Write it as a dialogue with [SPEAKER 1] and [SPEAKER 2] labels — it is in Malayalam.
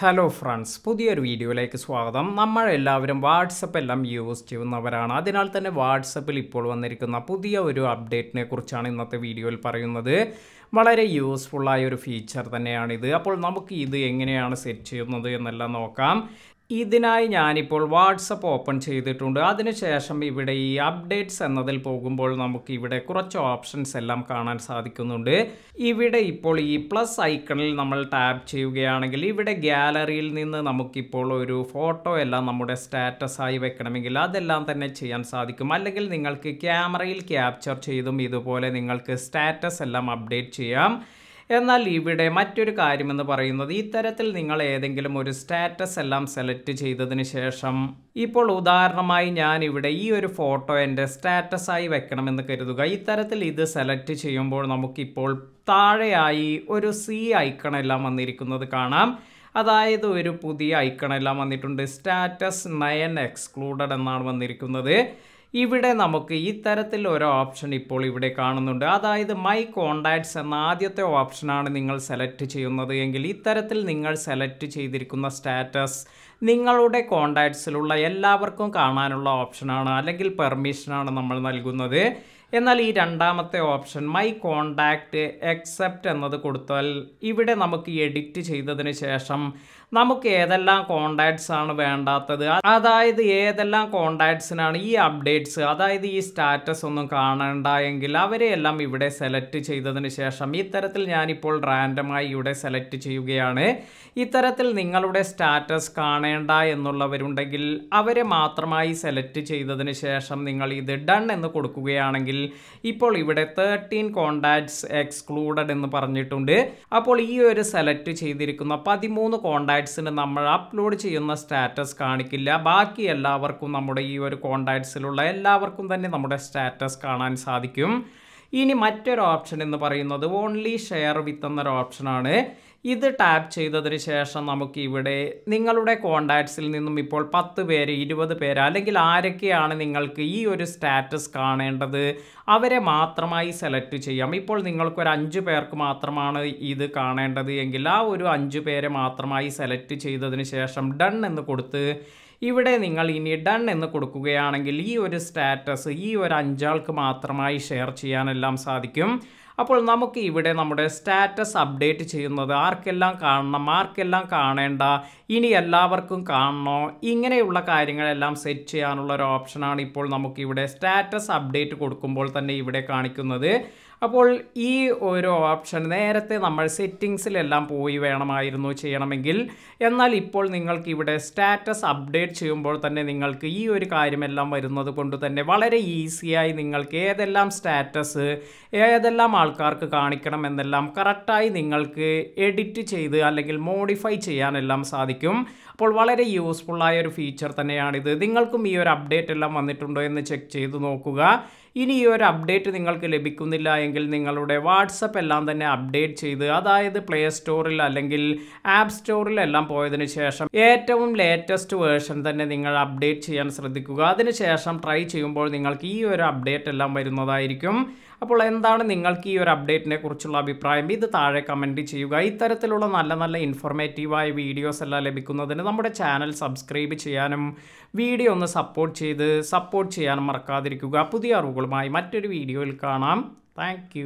[SPEAKER 1] ഹലോ ഫ്രണ്ട്സ് പുതിയൊരു വീഡിയോയിലേക്ക് സ്വാഗതം. നമ്മളെല്ലാവരും വാട്സപ്പ് എല്ലാം യൂസ് ചെയ്യുന്നവരാണ്. അതിനാൽ തന്നെ വാട്സപ്പിൽ ഇപ്പോൾ വന്നിരിക്കുന്ന പുതിയ ഒരു അപ്ഡേറ്റിനെ കുറിച്ചാണ് ഇന്നത്തെ വീഡിയോയിൽ പറയുന്നത്. വളരെ യൂസ്ഫുള്ളായ ഒരു ഫീച്ചർ തന്നെയാണിത്. അപ്പോൾ നമുക്ക് ഇത് എങ്ങനെയാണ് സെറ്റ് ചെയ്യുന്നത് എന്നെല്ലാം നോക്കാം. ഇതിനായി ഞാനിപ്പോൾ വാട്സപ്പ് ഓപ്പൺ ചെയ്തിട്ടുണ്ട്. അതിനുശേഷം ഇവിടെ ഈ അപ്ഡേറ്റ്സ് എന്നതിൽ പോകുമ്പോൾ നമുക്ക് ഇവിടെ കുറച്ച് ഓപ്ഷൻസ് എല്ലാം കാണാൻ സാധിക്കുന്നുണ്ട്. ഇവിടെ ഇപ്പോൾ ഈ പ്ലസ് ഐക്കണിൽ നമ്മൾ ടാപ്പ് ചെയ്യുകയാണെങ്കിൽ ഇവിടെ ഗ്യാലറിയിൽ നിന്ന് നമുക്കിപ്പോൾ ഒരു ഫോട്ടോ എല്ലാം നമ്മുടെ സ്റ്റാറ്റസായി വെക്കണമെങ്കിൽ അതെല്ലാം തന്നെ ചെയ്യാൻ സാധിക്കും. അല്ലെങ്കിൽ നിങ്ങൾക്ക് ക്യാമറയിൽ ക്യാപ്ചർ ചെയ്തും ഇതുപോലെ നിങ്ങൾക്ക് സ്റ്റാറ്റസ് എല്ലാം അപ്ഡേറ്റ് ചെയ്യാം. എന്നാൽ ഇവിടെ മറ്റൊരു കാര്യമെന്ന് പറയുന്നത് ഇത്തരത്തിൽ നിങ്ങൾ ഏതെങ്കിലും ഒരു സ്റ്റാറ്റസ് എല്ലാം സെലക്ട് ചെയ്തതിന് ശേഷം ഇപ്പോൾ ഉദാഹരണമായി ഞാൻ ഇവിടെ ഈ ഒരു ഫോട്ടോ എന്റെ സ്റ്റാറ്റസായി വെക്കണമെന്ന് കരുതുക. ഇത്തരത്തിൽ ഇത് സെലക്ട് ചെയ്യുമ്പോൾ നമുക്കിപ്പോൾ താഴെയായി ഒരു സി ഐക്കണെല്ലാം വന്നിരിക്കുന്നത് കാണാം. അതായത് ഒരു പുതിയ ഐക്കണെല്ലാം വന്നിട്ടുണ്ട്. സ്റ്റാറ്റസ് നയൻ എക്സ്ക്ലൂഡഡ് എന്നാണ് വന്നിരിക്കുന്നത്. ഇവിടെ നമുക്ക് ഈ തരത്തിൽ ഒരു ഓപ്ഷൻ ഇപ്പോൾ ഇവിടെ കാണുന്നുണ്ട്. അതായത് മൈ കോണ്ടാക്ട്സ് എന്ന ആദ്യത്തെ ഓപ്ഷനാണ് നിങ്ങൾ സെലക്ട് ചെയ്യുന്നത് എങ്കിൽ ഇത്തരത്തിൽ നിങ്ങൾ സെലക്ട് ചെയ്തിരിക്കുന്ന സ്റ്റാറ്റസ് നിങ്ങളുടെ കോണ്ടാക്ട്സിലുള്ള എല്ലാവർക്കും കാണാനുള്ള ഓപ്ഷനാണ് അല്ലെങ്കിൽ പെർമിഷനാണ് നമ്മൾ നൽകുന്നത്. എന്നാൽ ഈ രണ്ടാമത്തെ ഓപ്ഷൻ മൈ കോണ്ടാക്റ്റ് എക്സെപ്റ്റ് എന്നത് കൊടുത്താൽ ഇവിടെ നമുക്ക് എഡിറ്റ് ചെയ്തതിന് ശേഷം നമുക്ക് ഏതെല്ലാം കോണ്ടാക്ട്സ് ആണ് വേണ്ടാത്തത്. അതായത് ഏതെല്ലാം കോണ്ടാക്ട്സിനാണ് ഈ അപ്ഡേറ്റ്സ് അതായത് ഈ സ്റ്റാറ്റസ് ഒന്നും കാണണ്ട എങ്കിൽ അവരെയെല്ലാം ഇവിടെ സെലക്ട് ചെയ്തതിന് ശേഷം ഇത്തരത്തിൽ ഞാനിപ്പോൾ റാൻഡമായി ഇവിടെ സെലക്ട് ചെയ്യുകയാണ്. ഇത്തരത്തിൽ നിങ്ങളുടെ സ്റ്റാറ്റസ് കാണേണ്ട എന്നുള്ളവരുണ്ടെങ്കിൽ അവരെ മാത്രമായി സെലക്ട് ചെയ്തതിന് ശേഷം നിങ്ങൾ ഇത് ഡൺ എന്ന് കൊടുക്കുകയാണെങ്കിൽ ഇപ്പോൾ ഇവിടെ തേർട്ടീൻ കോണ്ടാക്ട്സ് എക്സ്ക്ലൂഡഡ് എന്ന് പറഞ്ഞിട്ടുണ്ട്. അപ്പോൾ ഈ ഒരു സെലക്ട് ചെയ്തിരിക്കുന്ന പതിമൂന്ന് കോണ്ടാക്ട്സിന് നമ്മൾ അപ്ലോഡ് ചെയ്യുന്ന സ്റ്റാറ്റസ് കാണിക്കില്ല. ബാക്കി എല്ലാവർക്കും നമ്മുടെ ഈ ഒരു കോണ്ടാക്ട്സിലുള്ള എല്ലാവർക്കും തന്നെ നമ്മുടെ സ്റ്റാറ്റസ് കാണാൻ സാധിക്കും. ഇനി മറ്റൊരു ഓപ്ഷൻ എന്ന് പറയുന്നത് ഓൺലി ഷെയർ വിത്ത് എന്നൊരു ഓപ്ഷനാണ് ഇത് ടാപ്പ് ചെയ്തതിന് ശേഷം നമുക്ക് ഇവിടെ നിങ്ങളുടെ കോണ്ടാക്ട്സിൽ നിന്നും ഇപ്പോൾ പത്ത് പേര് ഇരുപത് പേര് അല്ലെങ്കിൽ ആരൊക്കെയാണ് നിങ്ങൾക്ക് ഈ ഒരു സ്റ്റാറ്റസ് കാണേണ്ടത് അവരെ മാത്രമായി സെലക്ട് ചെയ്യാം. ഇപ്പോൾ നിങ്ങൾക്കൊരു അഞ്ച് പേർക്ക് മാത്രമാണ് ഇത് കാണേണ്ടത് എങ്കിൽ ആ ഒരു അഞ്ച് പേരെ മാത്രമായി സെലക്ട് ചെയ്തതിന് ശേഷം ഡൺ എന്ന് കൊടുത്ത് ഇവിടെ നിങ്ങൾ ഇനി ഡൺ എന്ന് കൊടുക്കുകയാണെങ്കിൽ ഈ ഒരു സ്റ്റാറ്റസ് ഈ ഒരു അഞ്ചാൾക്ക് മാത്രമായി ഷെയർ ചെയ്യാനെല്ലാം സാധിക്കും. അപ്പോൾ നമുക്ക് ഇവിടെ നമ്മുടെ സ്റ്റാറ്റസ് അപ്ഡേറ്റ് ചെയ്യുന്നത് ആർക്കെല്ലാം കാണണം ആർക്കെല്ലാം കാണേണ്ട ഇനി എല്ലാവർക്കും കാണണോ ഇങ്ങനെയുള്ള കാര്യങ്ങളെല്ലാം സെറ്റ് ചെയ്യാനുള്ള ഒരു ഓപ്ഷനാണ് ഇപ്പോൾ നമുക്കിവിടെ സ്റ്റാറ്റസ് അപ്ഡേറ്റ് കൊടുക്കുമ്പോൾ തന്നെ ഇവിടെ കാണിക്കുന്നത്. അപ്പോൾ ഈ ഒരു ഓപ്ഷൻ നേരത്തെ നമ്മൾ സെറ്റിങ്സിലെല്ലാം പോയി വേണമായിരുന്നു ചെയ്യണമെങ്കിൽ. എന്നാൽ ഇപ്പോൾ നിങ്ങൾക്ക് ഇവിടെ സ്റ്റാറ്റസ് അപ്ഡേറ്റ് ചെയ്യുമ്പോൾ തന്നെ നിങ്ങൾക്ക് ഈ ഒരു കാര്യമെല്ലാം വരുന്നത് കൊണ്ട് തന്നെ വളരെ ഈസിയായി നിങ്ങൾക്ക് ഏതെല്ലാം സ്റ്റാറ്റസ് ഏതെല്ലാം ആൾക്കാർക്ക് കാണിക്കണം എന്നെല്ലാം കറക്റ്റായി നിങ്ങൾക്ക് എഡിറ്റ് ചെയ്ത് അല്ലെങ്കിൽ മോഡിഫൈ ചെയ്യാനെല്ലാം സാധിക്കും. അപ്പോൾ വളരെ യൂസ്ഫുള്ളായ ഒരു ഫീച്ചർ തന്നെയാണിത്. നിങ്ങൾക്കും ഈ ഒരു അപ്ഡേറ്റ് എല്ലാം വന്നിട്ടുണ്ടോ എന്ന് ചെക്ക് ചെയ്ത് നോക്കുക. ഇനി ഈ ഒരു അപ്ഡേറ്റ് നിങ്ങൾക്ക് ലഭിക്കുന്നില്ല എങ്കിൽ നിങ്ങളുടെ വാട്സപ്പ് എല്ലാം തന്നെ അപ്ഡേറ്റ് ചെയ്ത് അതായത് പ്ലേ സ്റ്റോറിൽ അല്ലെങ്കിൽ ആപ്പ് സ്റ്റോറിൽ എല്ലാം പോയതിനു ശേഷം ഏറ്റവും ലേറ്റസ്റ്റ് വേർഷൻ തന്നെ നിങ്ങൾ അപ്ഡേറ്റ് ചെയ്യാൻ ശ്രദ്ധിക്കുക. അതിനുശേഷം ട്രൈ ചെയ്യുമ്പോൾ നിങ്ങൾക്ക് ഈ ഒരു അപ്ഡേറ്റ് എല്ലാം വരുന്നതായിരിക്കും. അപ്പോൾ എന്താണ് നിങ്ങൾക്ക് ഈ ഒരു അപ്ഡേറ്റിനെ കുറിച്ചുള്ള അഭിപ്രായം? ഇത് താഴെ കമന്റ് ചെയ്യുക. ഇത്തരത്തിലുള്ള നല്ല നല്ല ഇൻഫോർമേറ്റീവായ വീഡിയോസ് എല്ലാം ലഭിക്കുന്നതിന് നമ്മുടെ ചാനൽ സബ്സ്ക്രൈബ് ചെയ്യാനും വീഡിയോ ഒന്ന് സപ്പോർട്ട് ചെയ്ത് സപ്പോർട്ട് ചെയ്യാനും മറക്കാതിരിക്കുക. പുതിയ അറിവുകളുമായി മറ്റൊരു വീഡിയോയിൽ കാണാം. താങ്ക്